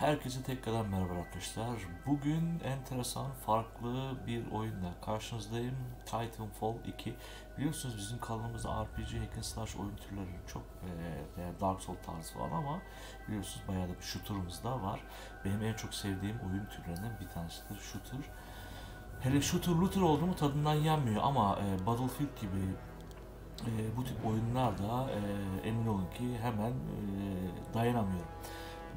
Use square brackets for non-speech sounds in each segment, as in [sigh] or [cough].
Herkese tekrardan merhaba arkadaşlar. Bugün enteresan, farklı bir oyunla karşınızdayım. Titanfall 2. Biliyorsunuz bizim kanalımızda RPG, hack slash oyun türleri çok e, Dark Souls tarzı falan ama biliyorsunuz bayağı da bir shooter'ımız da var. Benim en çok sevdiğim oyun türlerinden bir tanesidir shooter. Hele shooter looter oldu mu tadından yenmiyor ama e, Battlefield gibi e, bu tip oyunlarda e, emin olun ki hemen e, dayanamıyorum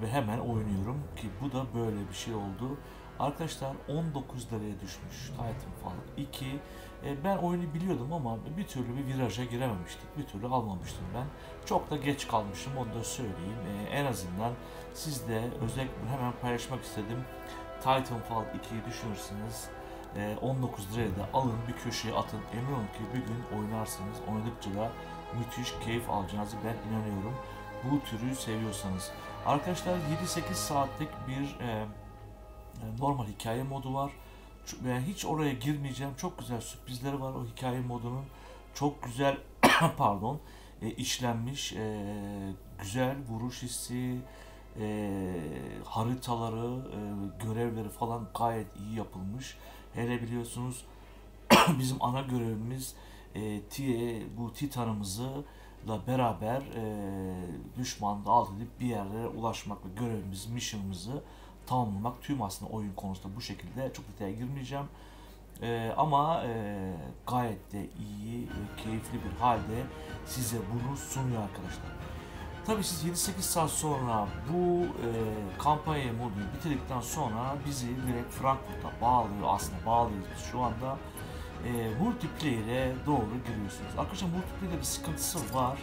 ve hemen oynuyorum ki bu da böyle bir şey oldu. Arkadaşlar 19 liraya düşmüş Titanfall 2. E, ben oyunu biliyordum ama bir türlü bir viraja girememiştik. Bir türlü almamıştım ben. Çok da geç kalmışım onu da söyleyeyim. E, en azından siz de özellikle hemen paylaşmak istedim. Titanfall 2'yi düşünürsünüz. E, 19 liraya da alın bir köşeye atın. Emin olun ki bir gün oynarsınız. Oynadıkça da müthiş keyif alacağınızı ben inanıyorum. Bu türü seviyorsanız. Arkadaşlar 7-8 saatlik bir e, normal hikaye modu var. Yani hiç oraya girmeyeceğim. Çok güzel sürprizleri var o hikaye modunun. Çok güzel [coughs] pardon e, işlenmiş e, güzel vuruş hissi e, haritaları e, görevleri falan gayet iyi yapılmış. Hele biliyorsunuz [coughs] bizim ana görevimiz e, bu Titan'ımızı la beraber e, düşmanla alt edip bir yerlere ulaşmak ve görevimizi, mission'ımızı tamamlamak. Tüm aslında oyun konusunda bu şekilde çok detaya girmeyeceğim. E, ama e, gayet de iyi ve keyifli bir halde size bunu sunuyor arkadaşlar. Tabii siz 7-8 saat sonra bu e, kampanya modunu bitirdikten sonra bizi direkt Frankfurt'a bağlıyor aslında bağlıyoruz şu anda e, multiplayer'e doğru giriyorsunuz. Arkadaşlar multiplayer'de bir sıkıntısı var.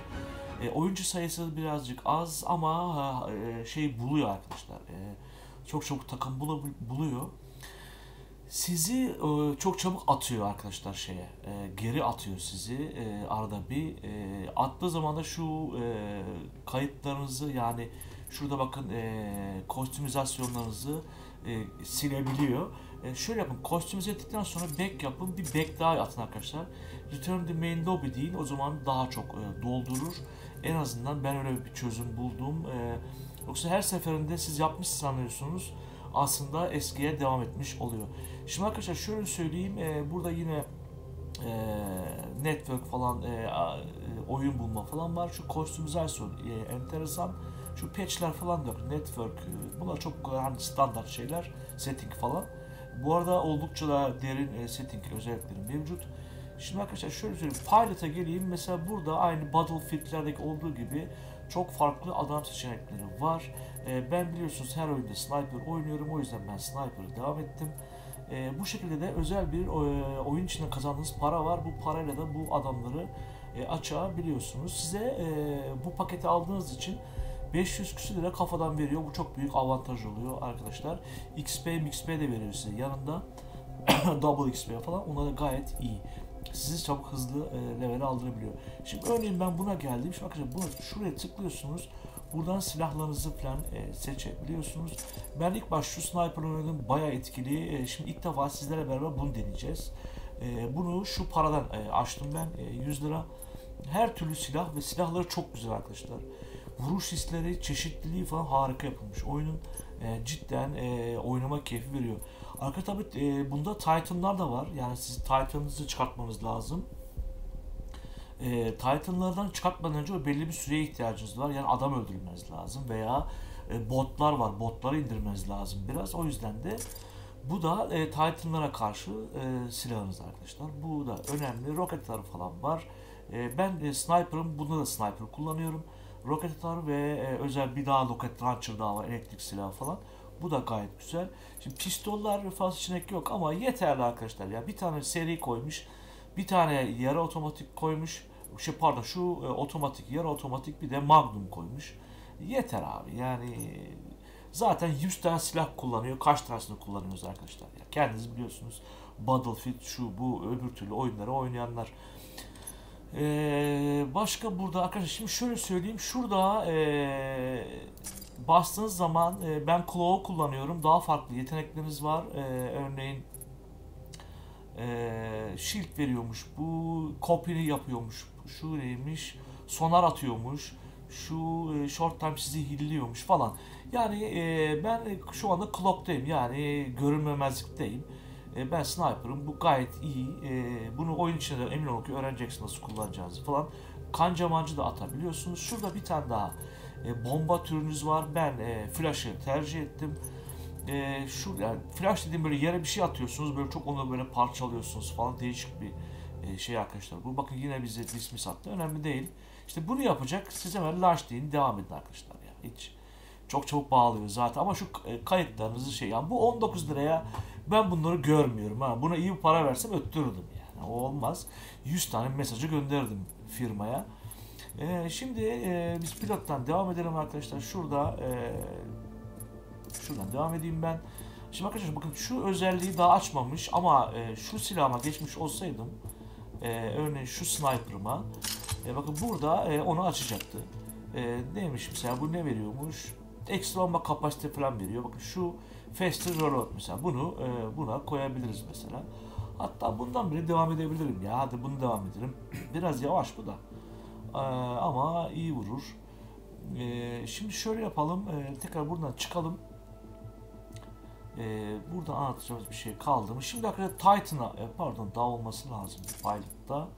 E, oyuncu sayısı birazcık az ama e, şey buluyor arkadaşlar. E, çok çabuk takım buluyor. Sizi e, çok çabuk atıyor arkadaşlar şeye. E, geri atıyor sizi e, arada bir. E, attığı zaman da şu e, kayıtlarınızı yani şurada bakın e, kostümizasyonlarınızı e, silebiliyor. E, şöyle yapın, kostümize ettikten sonra back yapın, bir back daha atın arkadaşlar. Return the main lobby deyin, o zaman daha çok e, doldurur. En azından ben öyle bir çözüm buldum. E, yoksa her seferinde siz yapmış sanıyorsunuz, aslında eskiye devam etmiş oluyor. Şimdi arkadaşlar şöyle söyleyeyim, e, burada yine e, network falan, e, e, oyun bulma falan var. Şu kostümizasyon e, enteresan. Şu patchler falan da network, e, bunlar çok hani standart şeyler, setting falan. Bu arada oldukça da derin e, setting özellikleri mevcut. Şimdi arkadaşlar şöyle söyleyeyim. Pilot'a geleyim. Mesela burada aynı Battlefield'lerdeki olduğu gibi çok farklı adam seçenekleri var. E, ben biliyorsunuz her oyunda sniper oynuyorum. O yüzden ben sniper'ı devam ettim. E, bu şekilde de özel bir oyun içinde kazandığınız para var. Bu parayla da bu adamları açığa biliyorsunuz. Size bu paketi aldığınız için 500 küsür lira kafadan veriyor. Bu çok büyük avantaj oluyor arkadaşlar. XP, XP de veriyor size yanında. [coughs] Double XP falan. Onlar da gayet iyi. Sizi çabuk hızlı e, level aldırabiliyor. Şimdi örneğin ben buna geldim. Şimdi arkadaşlar bunu, şuraya tıklıyorsunuz. Buradan silahlarınızı falan e, seçebiliyorsunuz. Ben ilk baş şu sniper oynadım. Baya etkili. E, şimdi ilk defa sizlerle beraber bunu deneyeceğiz. E, bunu şu paradan e, açtım ben. E, 100 lira. Her türlü silah ve silahları çok güzel arkadaşlar vuruş hisleri, çeşitliliği falan harika yapılmış. Oyunun e, cidden e, oynama keyfi veriyor. Arka tabi e, bunda Titan'lar da var. Yani siz Titan'ınızı çıkartmanız lazım. E, Titan'lardan çıkartmadan önce belli bir süreye ihtiyacınız var. Yani adam öldürmeniz lazım veya e, botlar var. Botları indirmeniz lazım biraz. O yüzden de bu da e, Titan'lara karşı e, silahınız arkadaşlar. Bu da önemli. Roketler falan var. E, ben e, sniper'ım. Bunda da sniper kullanıyorum roket atar ve e, özel bir daha roket launcher daha var, elektrik silahı falan. Bu da gayet güzel. Şimdi pistollar fazla içinek yok ama yeterli arkadaşlar ya. Bir tane seri koymuş, bir tane yarı otomatik koymuş. Şey pardon şu e, otomatik, yarı otomatik bir de magnum koymuş. Yeter abi yani zaten 100 tane silah kullanıyor. Kaç tanesini kullanıyoruz arkadaşlar ya. Kendiniz biliyorsunuz. Battlefield şu bu öbür türlü oyunları oynayanlar ee, başka burada arkadaşlar şimdi şöyle söyleyeyim. Şurada e, bastığınız zaman e, ben Claw kullanıyorum. Daha farklı yetenekleriniz var. E, örneğin e, shield veriyormuş. Bu copy'ni yapıyormuş. Şu neymiş? Sonar atıyormuş. Şu e, short time sizi hilliyormuş falan. Yani e, ben şu anda clock'tayım yani görünmemezlikteyim. E, ben sniper'ım bu gayet iyi. E, bunu oyun içinde de emin olun ki öğreneceksin nasıl kullanacağınızı falan. Kanca mancı da atabiliyorsunuz. Şurada bir tane daha e, bomba türünüz var. Ben e, flash'ı tercih ettim. Şu yani flash dediğim böyle yere bir şey atıyorsunuz böyle çok onu böyle parçalıyorsunuz falan değişik bir şey arkadaşlar. Bu bakın yine bize dismiss attı. Önemli değil. İşte bunu yapacak. Siz hemen launch deyin devam edin arkadaşlar ya. Hiç çok çabuk bağlıyor zaten ama şu kayıtlarınızı şey yani bu 19 liraya ben bunları görmüyorum ha. Buna iyi bir para versem öttürürdüm yani. O olmaz. 100 tane mesajı gönderdim firmaya. Ee, şimdi e, biz pilottan devam edelim arkadaşlar. Şurada e, şuradan devam edeyim ben. Şimdi arkadaşlar bakın şu özelliği daha açmamış ama e, şu silahıma geçmiş olsaydım e, örneğin şu sniper'ıma e, bakın burada e, onu açacaktı. E, neymiş mesela bu ne veriyormuş? Ekstra olma kapasite falan veriyor. Bakın şu faster reload mesela bunu e, buna koyabiliriz mesela. Hatta bundan bile devam edebilirim ya. Hadi bunu devam edelim. [clears throat] Biraz yavaş bu da. Ee, ama iyi vurur. Ee, şimdi şöyle yapalım. Ee, tekrar buradan çıkalım. Ee, buradan anlatacağımız bir şey kaldı mı? Şimdi arkadaşlar Titan'a e, pardon daha olması lazım Pilot'ta.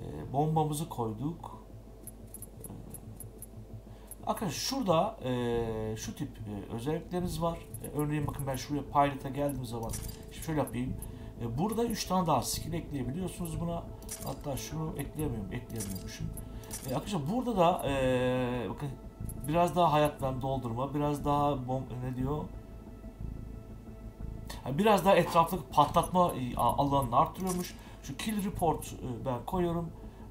Ee, bombamızı koyduk. Arkadaşlar şurada e, şu tip e, özellikleriniz var. E, örneğin bakın ben şuraya Pilot'a geldiğim zaman şöyle yapayım. E, burada 3 tane daha skill ekleyebiliyorsunuz buna. Hatta şunu ekleyemiyorum, ekleyemiyormuşum. E, arkadaşlar burada da e, bakın biraz daha hayatlarını doldurma, biraz daha bom ne diyor? Yani biraz daha etraflık patlatma e, alanını arttırıyormuş. Şu kill report e, ben koyuyorum.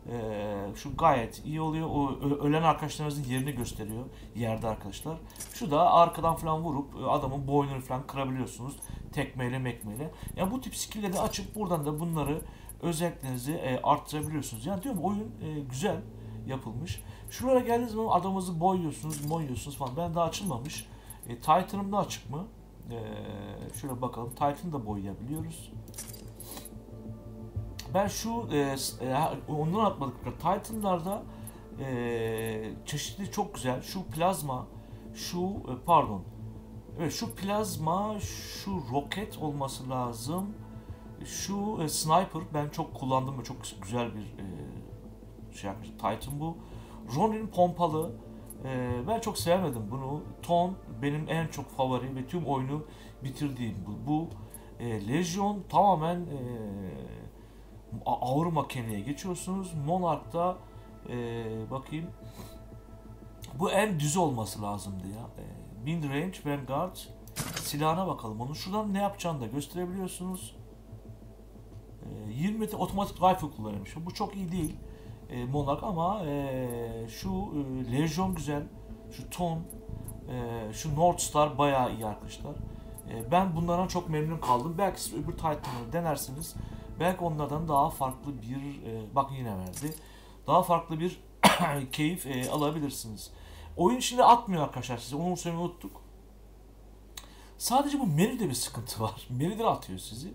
Ee, şu gayet iyi oluyor. O ölen arkadaşlarınızın yerini gösteriyor yerde arkadaşlar. Şu da arkadan falan vurup e, adamın boynunu falan kırabiliyorsunuz. Tekmeyle mekmeyle. Yani bu tip skill'leri açıp buradan da bunları özelliklerinizi e, arttırabiliyorsunuz. Yani diyorum oyun e, güzel yapılmış. Şuraya geldiğiniz zaman adamınızı boyuyorsunuz, boyuyorsunuz falan. Ben daha açılmamış. E, Titan'ım da açık mı? E, şöyle bakalım. Titan da boyayabiliyoruz. Ben şu e, e, ondan atmadık. Titan'larda e, çeşitli çok güzel. Şu plazma, şu e, pardon. Evet şu plazma, şu roket olması lazım. Şu e, sniper ben çok kullandım ve çok güzel bir e, şey Titan bu. Ronin pompalı. E, ben çok sevmedim bunu. Ton benim en çok favori ve tüm oyunu bitirdiğim bu. Bu e, Legion tamamen e, ağır makineye geçiyorsunuz. Monarch'ta e, bakayım bu en düz olması lazımdı ya. E, Mid Range Vanguard silahına bakalım. Onun şuradan ne yapacağını da gösterebiliyorsunuz. E, 20 metre otomatik rifle kullanıyormuş. Bu çok iyi değil. E, Monarch ama e, şu e, Legion güzel. Şu Ton e, şu North Star bayağı iyi arkadaşlar. E, ben bunlardan çok memnun kaldım. Belki siz öbür Titan'ları denersiniz. Belki onlardan daha farklı bir e, bak yine verdi. Daha farklı bir [clears throat] keyif e, alabilirsiniz. Oyun içinde atmıyor arkadaşlar size. Onu söylemeyi unuttuk. Sadece bu menüde bir sıkıntı var. [laughs] Menüden atıyor sizi.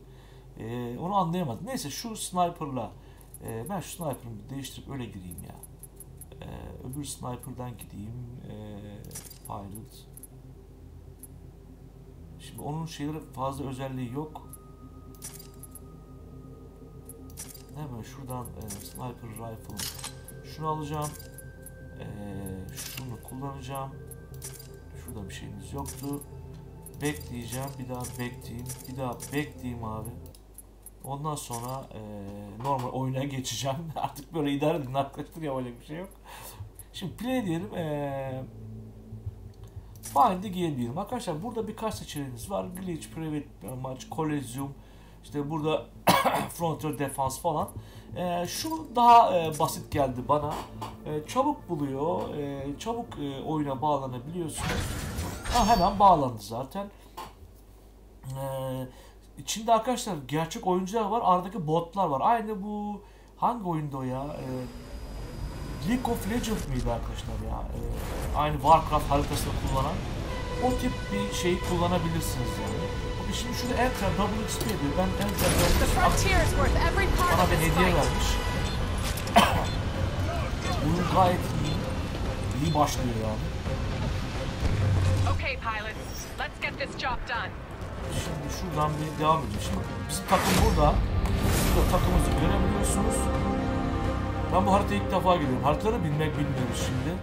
E, onu anlayamadım. Neyse şu sniper'la e, ben şu sniper'ımı değiştirip öyle gireyim ya. E, öbür sniper'dan gideyim. E, pilot. Şimdi onun şeyleri fazla özelliği yok. Hemen şuradan e, sniper rifle şunu alacağım. E, şunu kullanacağım. Şurada bir şeyimiz yoktu. Bekleyeceğim. Bir daha bekleyeyim. Bir daha bekleyeyim abi. Ondan sonra e, normal oyuna [laughs] geçeceğim. Artık böyle idare edin arkadaşlar yapacak bir şey yok. Şimdi play diyelim. E, Find'i giyebilirim. Arkadaşlar burada birkaç seçeneğiniz var. Glitch, Private Match, Coliseum. İşte burada [coughs] Frontier Defense falan. E, şu daha e, basit geldi bana. E, çabuk buluyor. E, çabuk e, oyuna bağlanabiliyorsunuz. Ha, hemen bağlandı zaten. E, içinde arkadaşlar gerçek oyuncular var. Aradaki botlar var. Aynı bu hangi oyunda o ya? E, League of Legends miydi arkadaşlar ya? E, aynı Warcraft haritasını kullanan. O tip bir şeyi kullanabilirsiniz yani. Şimdi şurada Enter Double XP diyor. Ben Enter Double XP bana bir hediye vermiş. [coughs] Oyun gayet iyi. iyi başlıyor yani. Okay, pilots, let's get this job done. Şimdi şuradan bir devam edelim. Şimdi bizim takım burada. Burada takımımızı görebiliyorsunuz. Ben bu haritayı ilk defa görüyorum. Haritaları bilmek bilmiyoruz şimdi.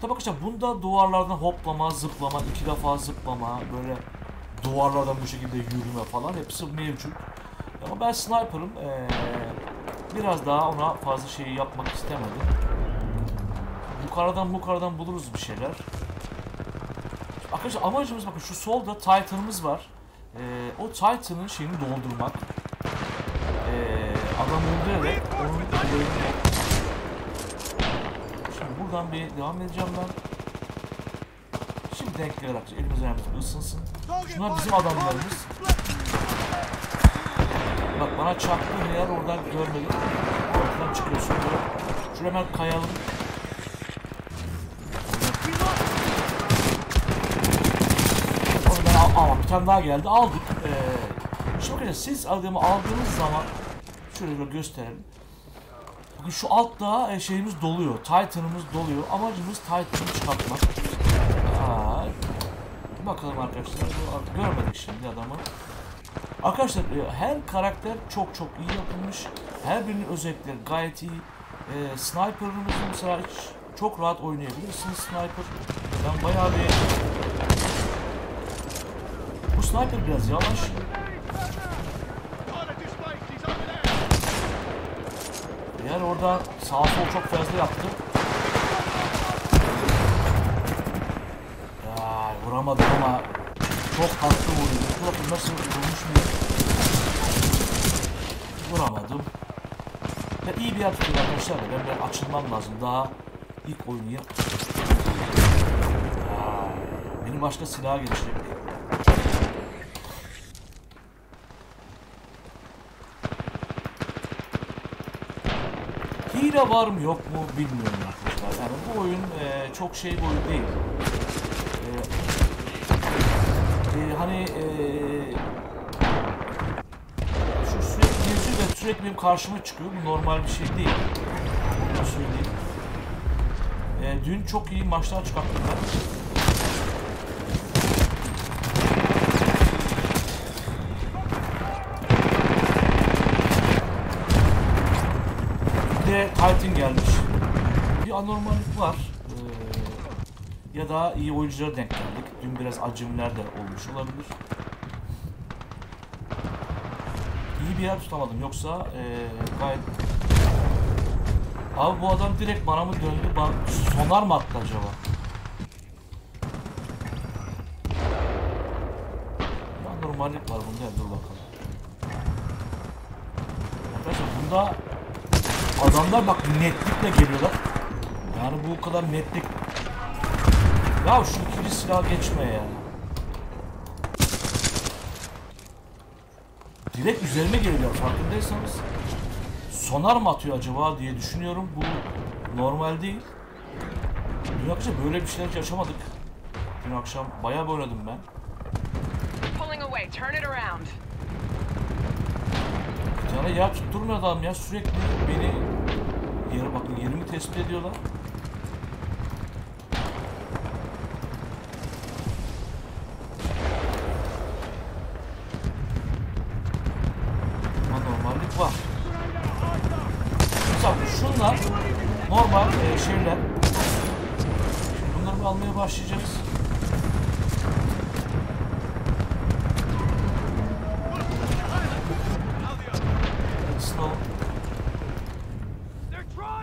Tabii arkadaşlar bunda duvarlardan hoplama, zıplama, iki defa zıplama, böyle duvarlardan bu şekilde yürüme falan hepsi mevcut. Ama ben sniper'ım. Ee, biraz daha ona fazla şey yapmak istemedim. Yukarıdan yukarıdan buluruz bir şeyler. Arkadaşlar amacımız bakın şu solda Titan'ımız var. Ee, o Titan'ın şeyini doldurmak. Ee, adam öldürerek onun üzerine... Şimdi buradan bir devam edeceğim ben. Şimdi denk arkadaşlar. Elimiz ayağımız ısınsın. Şunlar bizim adamlarımız. Bak bana çaktı eğer oradan görmedim. Oradan çıkıyorsun. Şuraya hemen kayalım. Oradan al, al, bir tane daha geldi. Aldık. Ee, şimdi siz adamı aldığınız zaman şöyle bir gösterelim. Bakın şu altta e, şeyimiz doluyor. Titan'ımız doluyor. Amacımız Titan'ı çıkartmak. Bakalım arkadaşlar. Görmedik şimdi adamı. Arkadaşlar e, her karakter çok çok iyi yapılmış. Her birinin özellikleri gayet iyi. E, sniper'ımızı mesela çok rahat oynayabilirsiniz sniper. Ben bayağı bir bu sniper biraz yavaş. Eğer orada sağ sol çok fazla yaptı. Vuramadım ama çok vuruyor. Dur bakayım nasıl vurmuş mu? Vuramadım. Ya iyi bir yer tutuyor arkadaşlar da ben bir açılmam lazım. Daha ilk oyunu yap. Ya, benim başka silaha geçecek. Hile var mı yok mu bilmiyorum arkadaşlar. Yani bu oyun e, çok şey bir oyun değil. Hani e, şu sürekli yazıyor ve sürekli benim karşıma çıkıyor. Bu normal bir şey değil. Bunu söyleyeyim. E, dün çok iyi maçlar çıkarttım ben. De Titan gelmiş. Bir anormallik var. Ee, ya da iyi oyunculara denk geldik. Dün biraz acemiler de olmuş olabilir. İyi bir yer tutamadım. Yoksa ee, gayet... Abi bu adam direkt bana mı döndü? Bana sonar mı attı acaba? Bir anormallik var bunda. ya, Dur bakalım. Arkadaşlar bunda Adamlar bak netlikle geliyorlar. Yani bu kadar netlik. Ya şu ikinci silah geçme ya. Direkt üzerime geliyorlar farkındaysanız. Sonar mı atıyor acaba diye düşünüyorum. Bu normal değil. Dün akşam böyle bir şeyler yaşamadık. Dün akşam bayağı oynadım ben. Bir tane yer tutturmuyor adam ya sürekli beni yere bakın yerimi tespit ediyorlar. Ama normallik var. Mesela şunlar normal e, şeyler. Şimdi bunları bir almaya başlayacağız. Sınavım.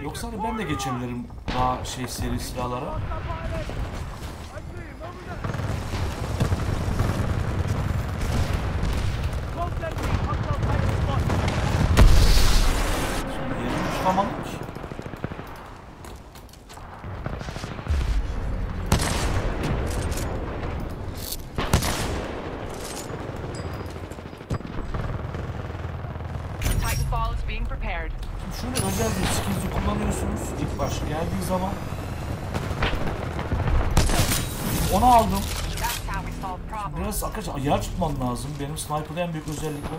Yoksa hani ben de geçebilirim daha şey seri silahlara. Şimdi yerimi tutamadım ki. Titanfall is being prepared. Şimdi şöyle özel bir skills'i kullanıyorsunuz ilk baş geldiği zaman. Onu aldım. Biraz arkadaşlar yer tutmam lazım. Benim sniper'da en büyük özellik o.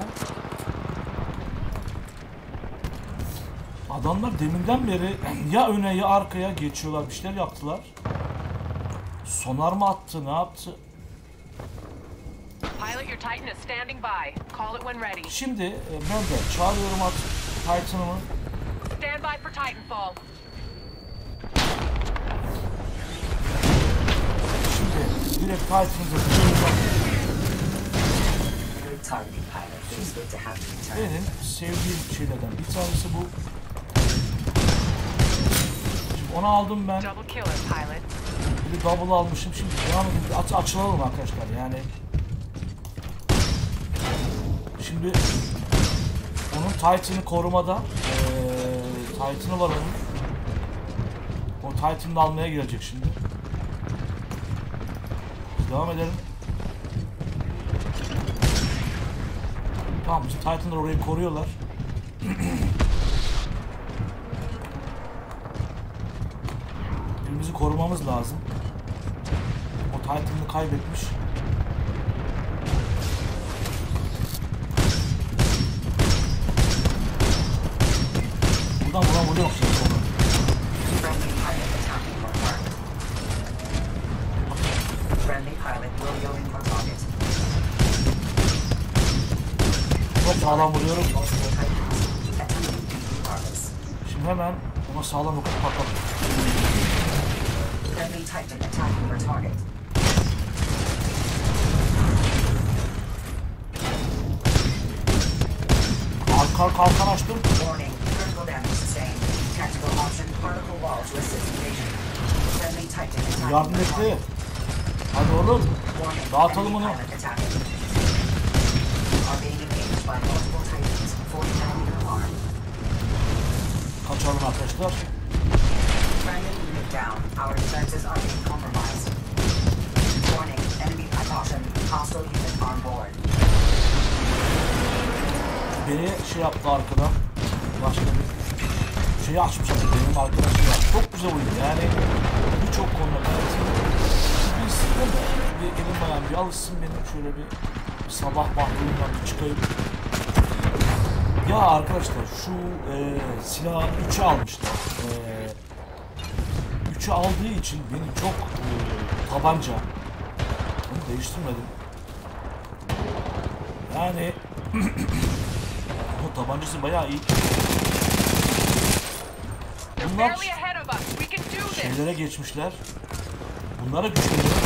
Adamlar deminden beri [clears throat] ya öne ya arkaya geçiyorlar bir şeyler yaptılar. Sonar mı attı ne yaptı? Şimdi ben de çağırıyorum at Titan'ımı. Stand by for Titanfall. Şimdi direkt Titan'ımı duyuracağım. Good targeting, pilot. It is good to have you return. Benim sevdiğim şeylerden bir tanesi bu. Şimdi onu aldım ben. Double killer, pilot. Bir double almışım. Şimdi devam edin. Aç, açılalım arkadaşlar yani. Şimdi onun Titan'ı korumada eee Titan'ı var onun. O Titan'ı almaya gelecek şimdi. Devam edelim. Tamam Titan'lar orayı koruyorlar. [clears throat] Birbirimizi korumamız lazım. O Titan'ını kaybetmiş. For target. Çok sağlam vuruyorum. Şimdi hemen ona sağlam roket patladı. Friendly Titan attacking your target. Arka kalkan açtım. Yardım etti. Hadi oğlum. Dağıtalım onu. pilot attacking. Are being engaged by multiple Titans. 40 nanometer arm. Kaçalım arkadaşlar. Beni şey yaptı arkadan. Başka bir şeyi açmış. Benim arkadaşım. Çok güzel oyun yani. Bir alışsın benim şöyle bir, sabah bahtımdan bir çıkayım. Ya arkadaşlar şu e, silahı 3'e almışlar. E, 3'e aldığı için beni çok e, tabanca. Bunu değiştirmedim. Yani [clears throat] bu tabancası bayağı iyi. Bunlar şeylere geçmişler. Bunlara güçleniyor.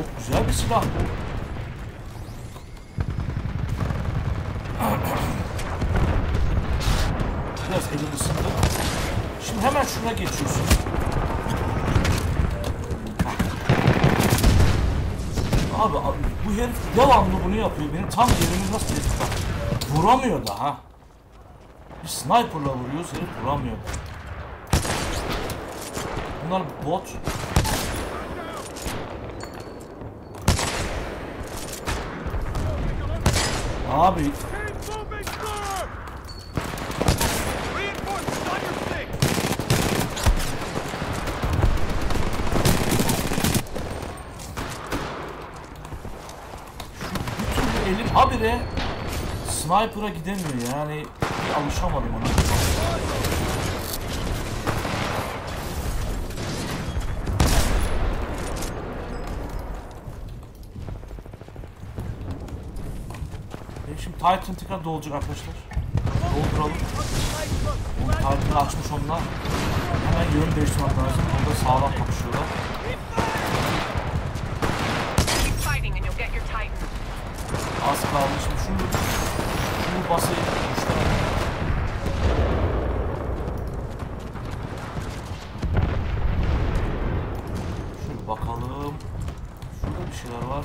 Çok güzel bir silah bu. Biraz elim ısındı. Şimdi hemen şuna geçiyorsun. Abi, abi bu herif devamlı bunu yapıyor. Benim tam yerimi nasıl bak. Vuramıyor da ha. Bir sniperla vuruyoruz herif vuramıyor. Bunlar bot. Abi Keep moving through! Reinforcements on your six! bir türlü elim habire sniper'a gidemiyor yani bir alışamadım ona. Titan tekrar dolacak arkadaşlar. Dolduralım. Titan'ı açmış onlar. Hemen yön değiştirmek lazım. Orada sağlam kapışıyorlar. Az kaldı şimdi şunu şunu basayım. Şuna. Şöyle bakalım. Şurada bir şeyler var.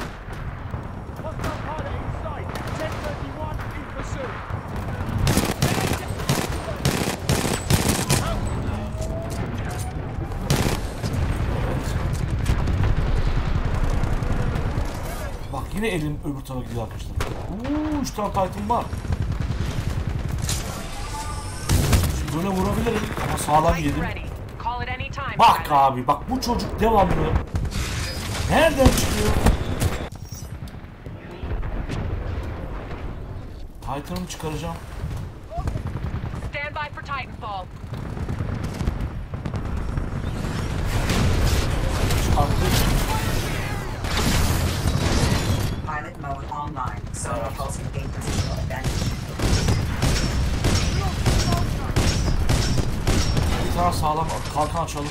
Hostile pilot in sight! 1031 in pursuit! Yine elim öbür tarafa gidiyor arkadaşlar. Uuu 3 tane Titan var. Şimdi böyle vurabilirim ama sağlam yedim. Bak abi bak bu çocuk devamlı. Nereden çıkıyor? Titan'ımı çıkaracağım. Titanfall. Çıkarttık. Pilot mode online. Sonar pulsing gain positional advantage. Bir tane sağlam kalkan açalım.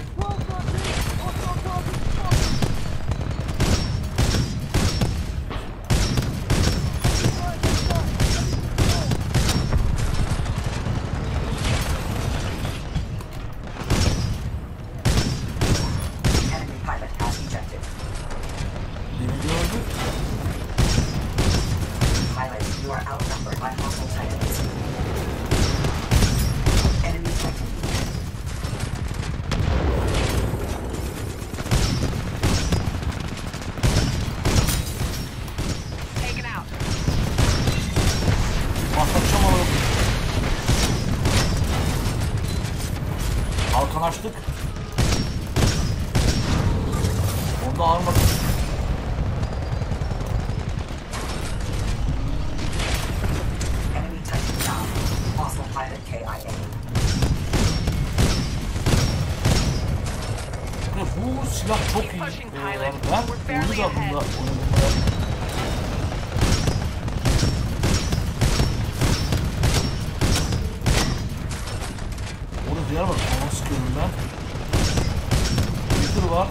Silah çok iyi. Ee, ben oyunu da bunda oynadım. Orada diğer bak ama sıkıyorum ben. Twitter var.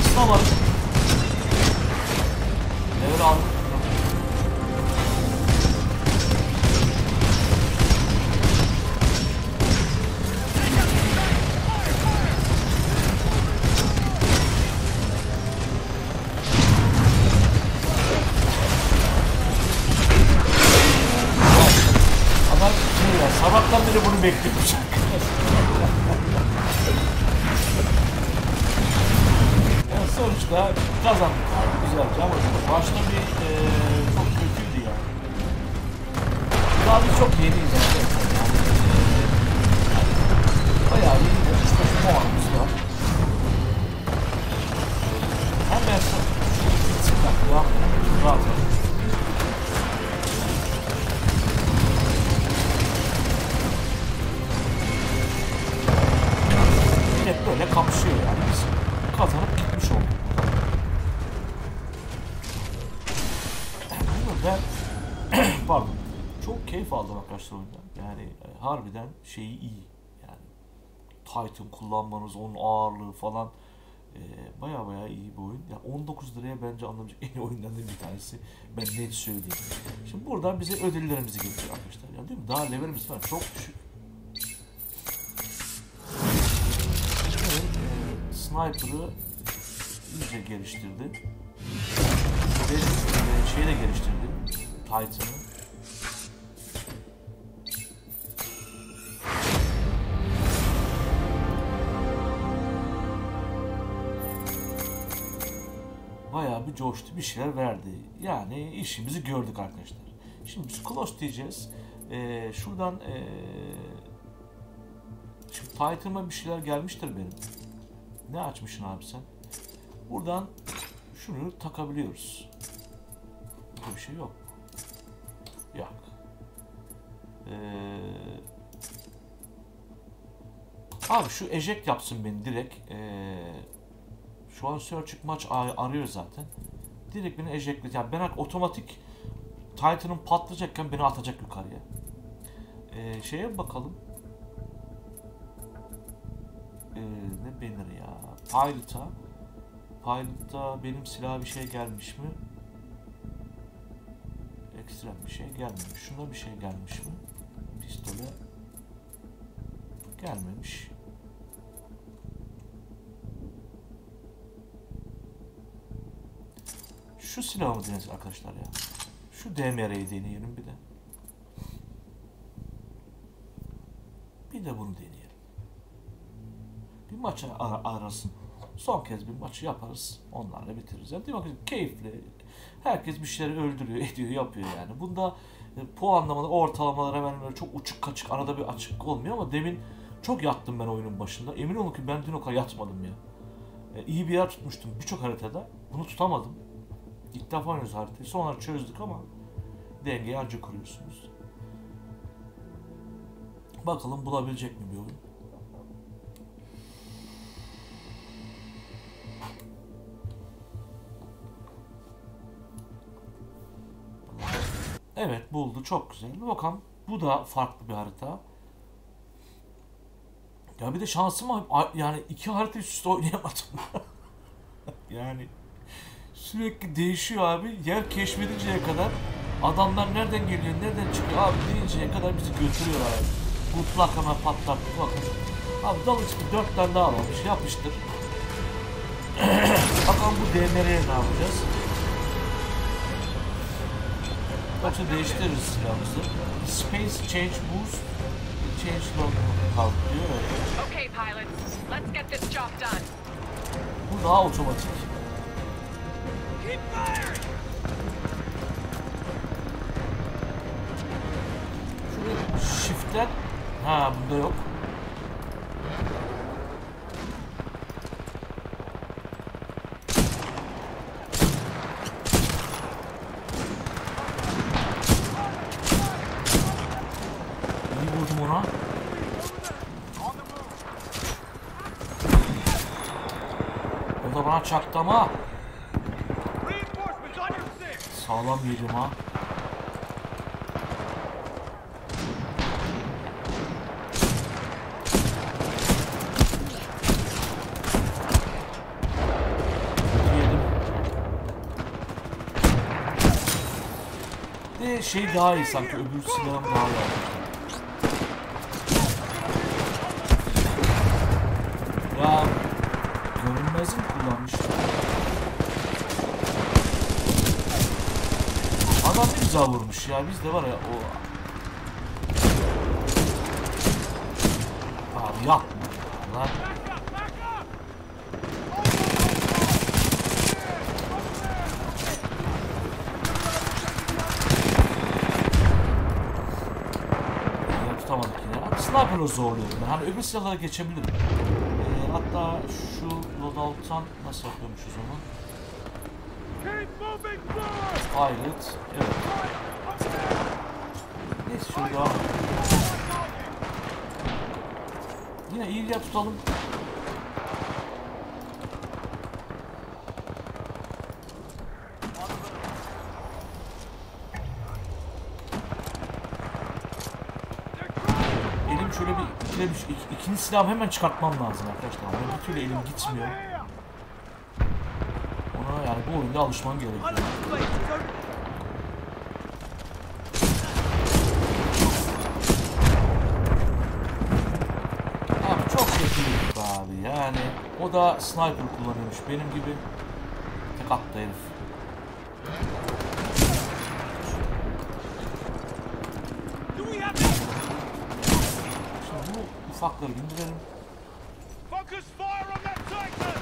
Islah var. Level ya, sabahtan beri bunu bekliyormuş. Yani sonuçta kazandık abi güzelce ama başta bir e, çok kötüydü yani. Daha biz çok yeniyiz arkadaşlar. Yani, e, bayağı iyi de 3-5 puanımız var. Hemen sıkıntı ya. Rahat olun. Harbiden şeyi iyi. Yani Titan kullanmanız, onun ağırlığı falan e, baya baya iyi bir oyun. Yani 19 liraya bence alınabilecek en iyi oyunlardan bir tanesi. Ben net söyleyeyim. Şimdi buradan bize ödüllerimizi getiriyor arkadaşlar. Yani değil mi? Daha levelimiz falan çok düşük. Evet, e, Sniper'ı iyice geliştirdi. Ve e, şeyi de geliştirdi. Titan'ı. Bir coştu, bir şeyler verdi. Yani işimizi gördük arkadaşlar. Şimdi biz close diyeceğiz. E, şuradan e, Şimdi Titan'ıma bir şeyler gelmiştir benim. Ne açmışsın abi sen? Buradan şunu takabiliyoruz. Burada bir şey yok. Yok. Ee, abi şu eject yapsın beni direkt. Ee, şu an Searching maç arıyor zaten. Direkt beni ejectlet. Yani ben otomatik Titan'ın patlayacakken beni atacak yukarıya. Ee, şeye bakalım. Ee, ne banner ya? Pilot'a. Pilot'ta benim silah bir şey gelmiş mi? Ekstrem bir şey gelmemiş. Şuna bir şey gelmiş mi? Pistole gelmemiş. Şu silahı mı deneyiz arkadaşlar ya? Şu DMR'yi deneyelim bir de. Bir de bunu deneyelim. Bir maça ara- arasın. Son kez bir maçı yaparız. Onlarla bitiririz. Yani değil mi? Keyifli. Herkes bir şeyleri öldürüyor, [laughs] ediyor, yapıyor yani. Bunda e, puanlamalar, ortalamalar hemen böyle çok uçuk kaçık arada bir açık olmuyor ama demin çok yattım ben oyunun başında. Emin olun ki ben dün o kadar yatmadım ya. E, iyi bir yer tutmuştum birçok haritada. Bunu tutamadım. İlk defa oynuyoruz haritayı. Sonra çözdük ama dengeyi anca kuruyorsunuz. Bakalım bulabilecek mi bir oyun? Evet buldu çok güzel. Bakalım bu da farklı bir harita. Ya bir de şansıma yani iki harita üst oynayamadım. [laughs] yani sürekli değişiyor abi. Yer keşfedinceye kadar adamlar nereden geliyor, nereden çıkıyor abi deyinceye kadar bizi götürüyorlar abi. Mutlak hemen patlattı bakın. Abi dalı çıktı dört tane daha almış yapmıştır. [clears throat] Bakalım bu DMR'ye ne yapacağız? Yoksa değiştiririz silahımızı. Space Change Boost Change Lock kalk diyor. Okay, pilots, let's get this job done. Bu daha otomatik. Şurada shift'ten ha bunda yok. İyi vurdum ona. O da bana çaktı ama Reinforcements on your six! sağlam yedim ha. Yedim. Şey daha iyi sanki öbür silahım daha iyi. Ya görünmezim kullanmış. Adam ne güzel vurmuş ya. Biz de var ya o... Abi yapma ya lan. Ya tutamadık yine. Sniper'la zorluyorum ben. Hani öbür silahlara geçebilirim. Ee, hatta şu loadout'tan nasıl yapıyormuşuz onu? Pilot. Evet. Neyse şurada. Yine iyi yer tutalım. Elim şöyle bir ikile düş, ik- ikinci silahımı hemen çıkartmam lazım arkadaşlar. Benim bir türlü elim gitmiyor. Ona yani bu oyunda alışman gerekiyor. Abi çok be abi yani. O da sniper kullanıyormuş benim gibi. Tek attı herif. Do we have Şimdi bu ufakları indirelim. focus fire on that Titan?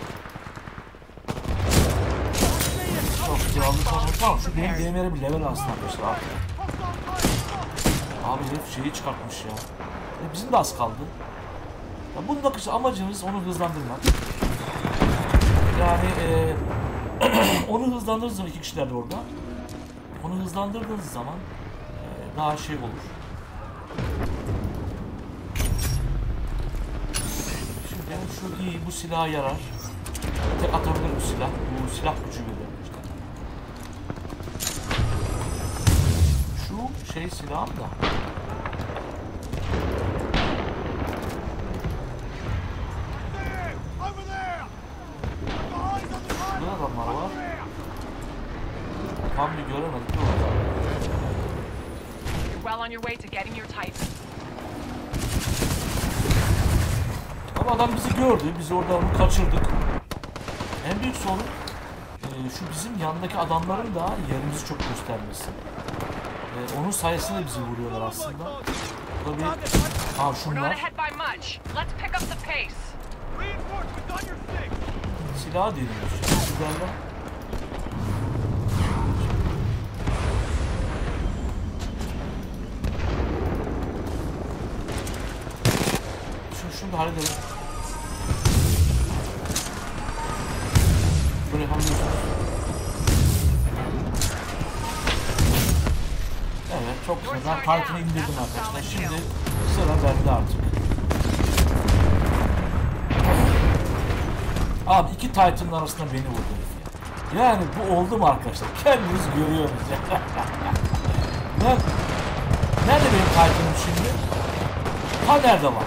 Çok krallı sonra. Tamam şu benim DMR'e bir level alsın arkadaşlar fire! Abi herif şeyi çıkartmış ya. E bizim de az kaldı. Ya bunun işte amacımız onu hızlandırmak. Yani e, [clears throat] onu hızlandırdığınız zaman iki kişiler de orada. Onu hızlandırdığınız zaman e, daha şey olur. şu iyi bu silaha yarar. Tek atabilir bu silah. Bu silah gücü veriyor işte. Şu şey silahım da. Ne adamlar var? Tam bir göremedik. Well on your way to getting adam bizi gördü. Biz orada onu kaçırdık. En büyük sorun e, şu bizim yanındaki adamların da yerimizi çok göstermesi. E, onun sayesinde bizi vuruyorlar aslında. Bu da bir... Not şunlar. ahead by much. Let's pick up Ben Titan'ı indirdim arkadaşlar. Şimdi sıra bende artık. Abi iki Titan'ın arasında beni vurdu. Yani bu oldu mu arkadaşlar? Kendiniz görüyorsunuz ya. [laughs] nerede benim Titan'ım şimdi? Ha nerede var?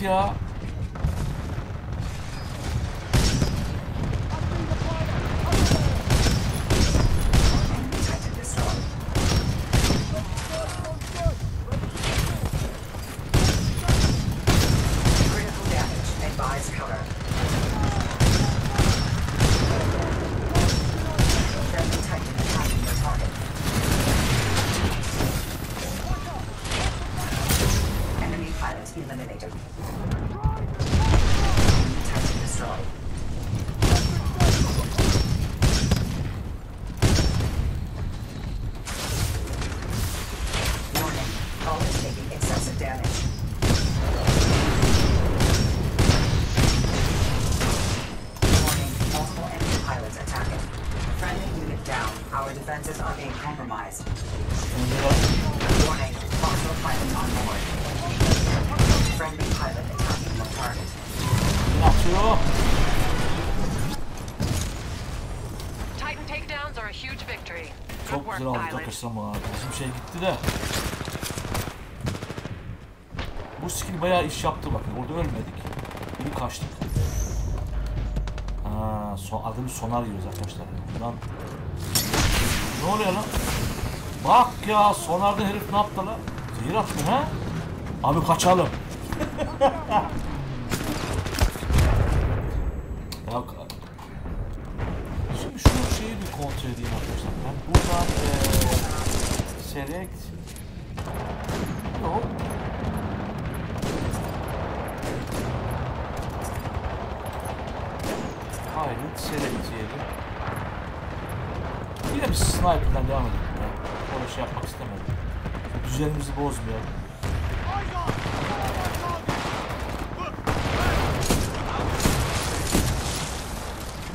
끝이야? Ama bizim şey gitti de. Bu skill bayağı iş yaptı bakın. Orada ölmedik. İyi kaçtık. Ha, son, bir sonar yiyoruz arkadaşlar. Lan. Ne oluyor lan? Bak ya sonarda herif ne yaptı lan? Zehir attı ha? Abi kaçalım. [laughs] ya ka- Şimdi şu şeyi bir kontrol edeyim arkadaşlar. Ben buradan eee select Yok. Pilot select diyelim. Yine bir sniper'dan devam edelim ya. Öyle şey yapmak istemedim. Düzenimizi bozmayalım.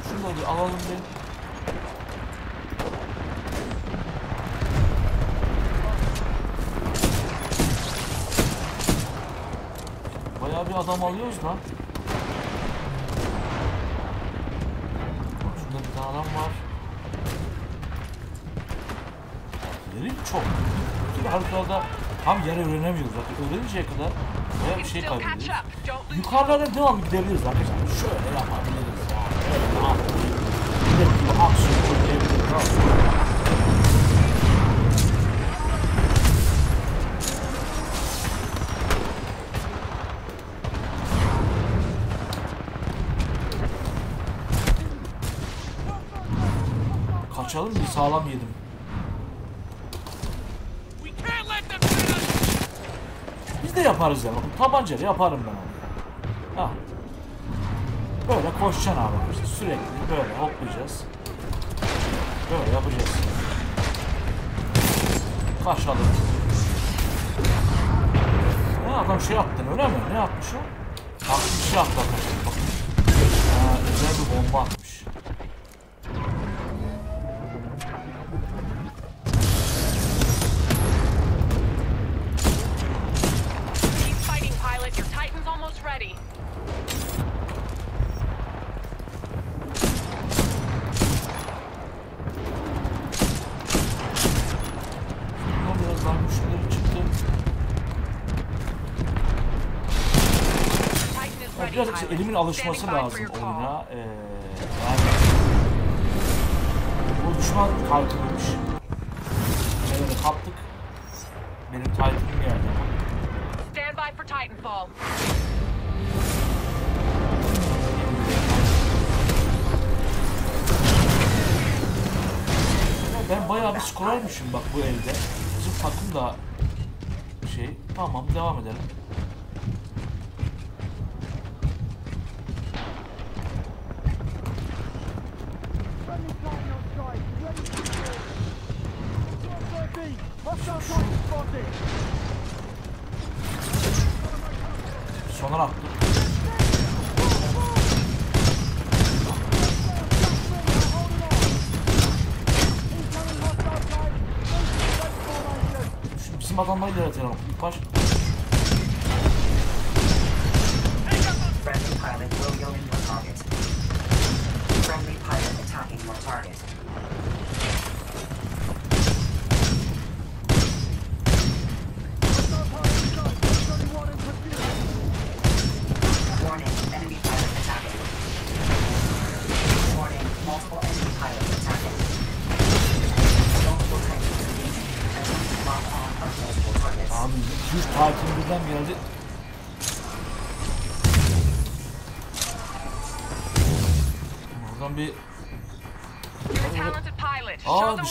Şunu da alalım bir. Bayağı bir adam alıyoruz lan. Bak Şurada bir tane adam var. Yeri çok. Bütün haritada tam yer öğrenemiyoruz. Zaten öğreninceye kadar bayağı bir şey kaybediyoruz. Yukarılara devam gidebiliriz arkadaşlar. Şöyle yapabiliriz ya. Böyle yapabiliriz. Bir de bir aksiyon koyabiliriz. Kaçalım bir sağlam yedim. Biz de yaparız ya. Bakın tabancayla yaparım ben onu. Ha. Böyle koşacaksın abi işte sürekli böyle hoplayacağız. Böyle yapacağız. Kaçalım. Ne adam şey attın öyle mi? Ne atmış o? Bir şey attı arkadaşlar. Bakın. Ha, özel bir bomba atmış. Alışması lazım oyuna. Ee, yani bu düşman Titan'ıymış. Evet kaptık. Benim Titan'ım geldi. Stand by for Titanfall. Ben bayağı bir skorermişim bak bu elde. Bizim takım da şey. Tamam devam edelim. Sonar attı. Şu bizim adamları yaratıralım. İlk baş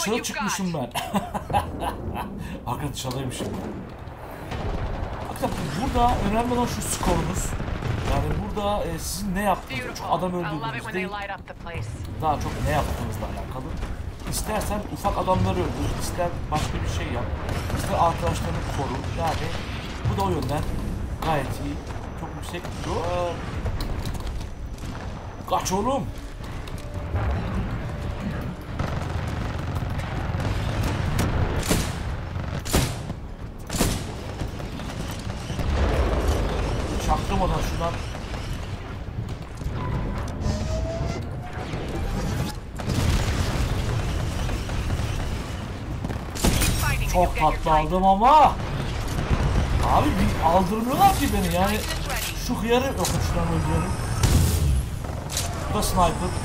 dışarı çıkmışım ben. [laughs] Arka dışarıdaymışım. Hakikaten burada önemli olan şu skorunuz. Yani burada e, sizin ne yaptığınız, çok adam öldürdüğünüz değil, daha çok ne yaptığınızla alakalı. İstersen ufak adamları öldür, ister başka bir şey yap, ister arkadaşlarını koru. Yani bu da o yönden gayet iyi. Çok yüksek. Kaç oğlum. You çok tatlı aldım ama Abi aldırmıyorlar ki beni yani şu hıyarı yok şuradan öldürelim. Bu da sniper.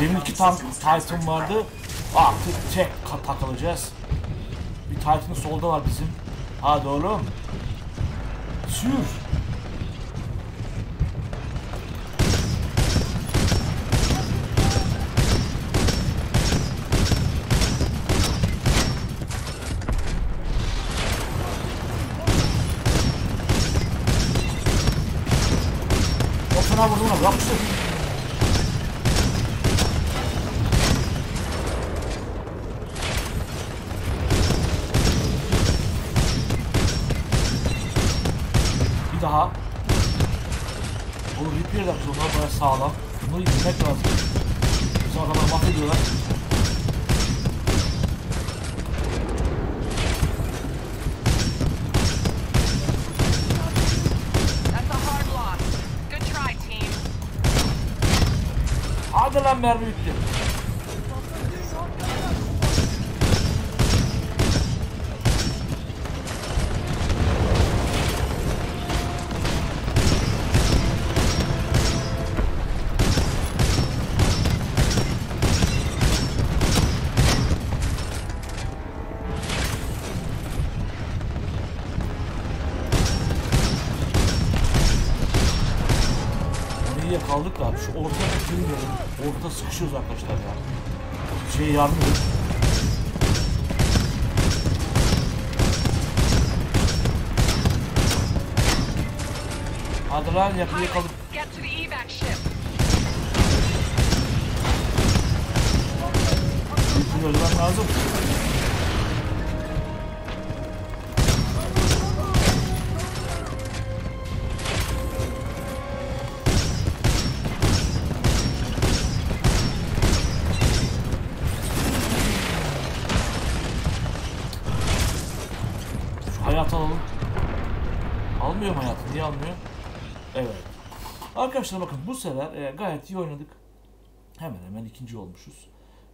Demin iki tank Titan vardı. Artık tek takılacağız. Bir Titan solda var bizim. Hadi oğlum. Sür. Çok fena vurdum ona. Yapıştır. Onlar baya sağlam. Bunları yemek lazım. Bizim adamlar mahvediyorlar. Hadi lan mermi bitti. Şu ortaya girmeyelim. Ortada sıkışıyoruz arkadaşlar ya. Şey yardım edin. Hadi lan ship. bir ölmem lazım. Arkadaşlar bakın bu sefer e, gayet iyi oynadık. Hemen hemen ikinci olmuşuz.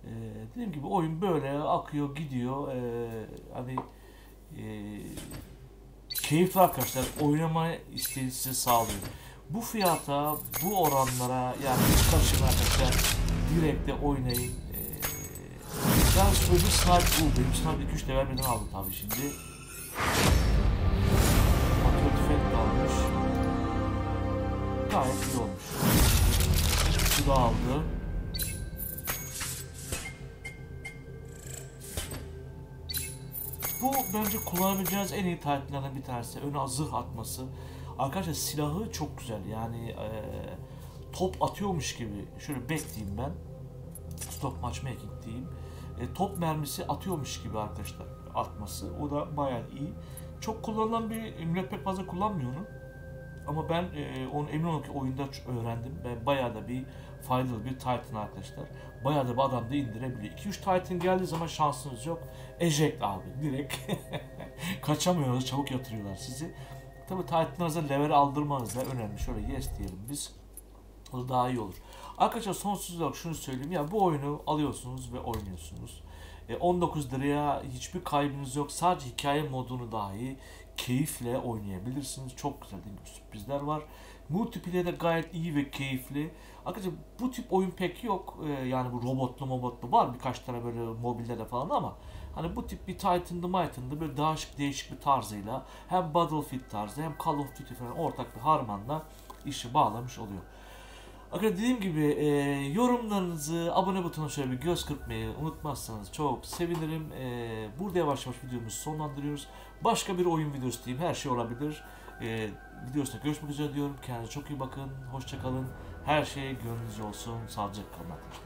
E, dediğim gibi oyun böyle akıyor gidiyor. E, hani e, keyifli arkadaşlar. Oynama isteği size sağlıyor. Bu fiyata, bu oranlara yani kaçırmayın arkadaşlar. Direkt de oynayın. E, ben sözü sniper bu. Benim sniper 2-3 level birden aldı tabii şimdi. Gayet iyi olmuş. Şu da aldı. Bu bence kullanabileceğiniz en iyi taytlardan bir tanesi. Öne zırh atması. Arkadaşlar silahı çok güzel. Yani eee, top atıyormuş gibi. Şöyle bekleyeyim ben. Stop matchmaking diyeyim. E, top mermisi atıyormuş gibi arkadaşlar atması. O da bayağı iyi. Çok kullanılan bir pek fazla kullanmıyor onu. Ama ben e, onu emin olun ki oyunda öğrendim. ve bayağı da bir faydalı bir Titan arkadaşlar. Bayağı da bir adam da indirebiliyor. 2-3 Titan geldiği zaman şansınız yok. Eject abi direkt. [laughs] Kaçamıyorsunuz çabuk yatırıyorlar sizi. Tabi Titan'ınıza level aldırmanız da önemli. Şöyle yes diyelim biz. O da daha iyi olur. Arkadaşlar sonsuz olarak şunu söyleyeyim. Ya bu oyunu alıyorsunuz ve oynuyorsunuz. E, 19 liraya hiçbir kaybınız yok. Sadece hikaye modunu dahi keyifle oynayabilirsiniz. Çok güzel değil mi? sürprizler var. Multiplayer de gayet iyi ve keyifli. Arkadaşlar bu tip oyun pek yok. E, yani bu robotlu mobotlu var birkaç tane böyle mobilde de falan ama hani bu tip bir Titan'dı Titan'dı böyle değişik değişik bir tarzıyla hem Battlefield tarzı hem Call of Duty falan ortak bir harmanla işi bağlamış oluyor. Arkadaşlar dediğim gibi e, yorumlarınızı, abone butonuna şöyle bir göz kırpmayı unutmazsanız çok sevinirim. E, burada yavaş yavaş videomuzu sonlandırıyoruz. Başka bir oyun videosu diyeyim, her şey olabilir. E, videosunda görüşmek üzere diyorum. Kendinize çok iyi bakın, hoşçakalın. Her şey gönlünüzce olsun, sağlıcakla kalın.